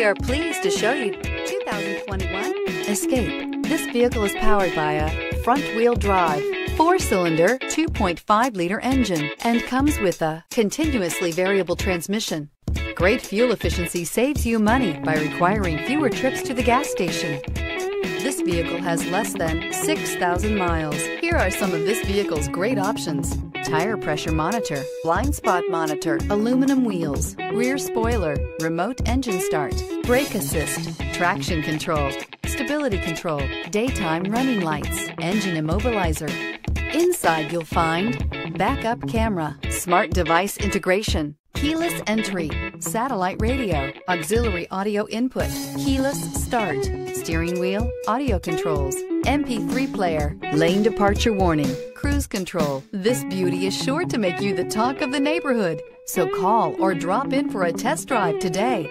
We are pleased to show you 2021 Escape. This vehicle is powered by a front-wheel drive, four-cylinder, 2.5-liter engine, and comes with a continuously variable transmission. Great fuel efficiency saves you money by requiring fewer trips to the gas station. This vehicle has less than 6,000 miles. Here are some of this vehicle's great options. Tire pressure monitor, blind spot monitor, aluminum wheels, rear spoiler, remote engine start, brake assist, traction control, stability control, daytime running lights, engine immobilizer. Inside you'll find backup camera, smart device integration, keyless entry, satellite radio, auxiliary audio input, keyless start, steering wheel, audio controls, MP3 player, lane departure warning, cruise control. This beauty is sure to make you the talk of the neighborhood. So call or drop in for a test drive today.